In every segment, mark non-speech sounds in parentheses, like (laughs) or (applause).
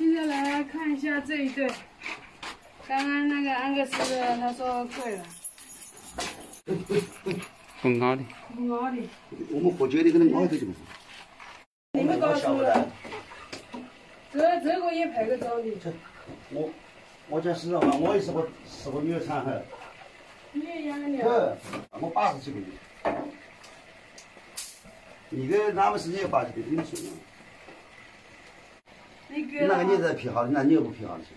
现在来看一下这一对，刚刚那个安格斯的，他说贵了，不熬的。不熬的。我们喝酒的可能熬的就不你们告诉我，这这个也拍个照的。我我讲实话嘛，我也是个是个女儿产后，你也养牛？呵，我八十几个月。你个哪么时间八十几个月？你说嘛？那你那个个你在皮好的，那你又不皮好的去？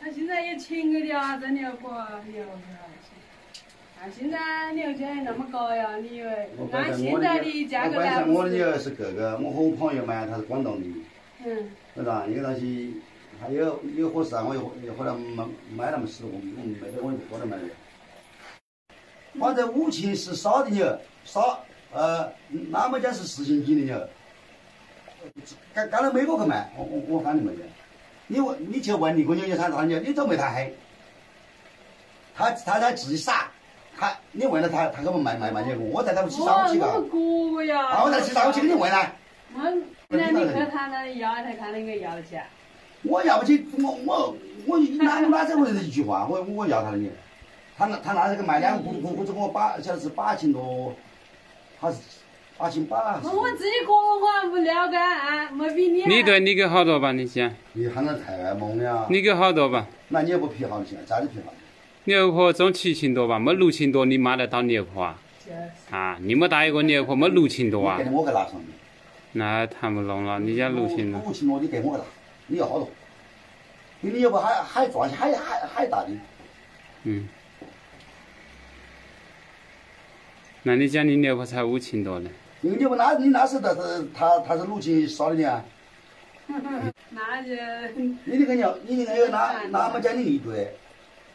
他现在也请个的啊，这牛婆牛是吧？啊，现在牛价也那么高呀，你以为按现在的价格来我的女儿是哥哥，我和我朋友嘛，他是广东的，嗯，是吧？一个东西还有有合适啊，我又又后来买买那么十多个，我没得我就不可能买了。反正五禽是少的牛，少呃那么讲是四星级的牛，刚刚才美国去卖，我我我反正没得。你问你去问那个牛业产他牛，你都没他黑，他他他自己傻，他你问了他，他给我们卖卖卖牛，我带他们去上去哦，个，那么贵呀！啊我带他去上去给你问了。那那你去他那要，他看那个要钱。我要不起，我我我哪哪这回事一句话，我我要他的你，他那他那这个卖两股股股子，我八晓得是八千多，他是八斤八。我我自己哥，我还不了解啊，没比你。你对你给好多吧？你讲，你喊的太猛了，你给好多吧？那你也不批好行，咋的皮好？牛婆总七千多吧？没六千多你买得到牛婆啊？就是啊，你么大一个牛婆没六千多啊你？给我个拿上去，那谈不拢了，你家六千多。五千多，你给我个拿，你要好多，比你要不还还赚些还还还大的，嗯。那你讲你牛婆才五千多呢？你你不那你那是他是他他是六斤少的呢？(laughs) 那就你那个鸟，你那个牛那那么讲的一堆，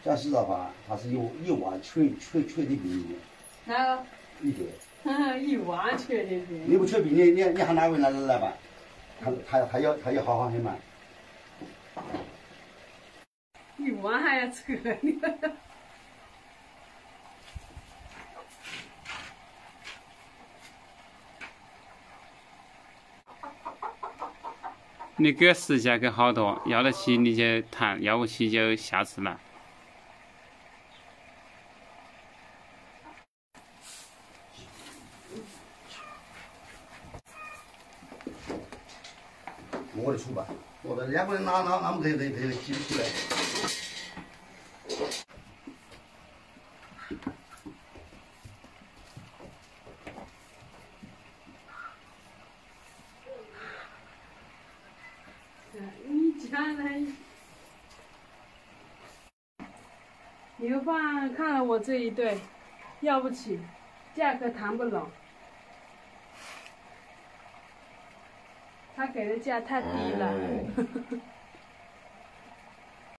讲实在话，它是有一万缺缺缺的病 (laughs) 的那一对。个一万缺的病。你不缺病，你你你喊哪位来来吧？他他他要他要好好的嘛。(laughs) 一万还要扯你。你给实价给好多，要得起你就谈，要不起就下次来。我的出吧，我的要不然哪哪哪么这这这挤不起来？你家的，牛蒡看了我这一对，要不起，价格谈不拢，他给的价太低了。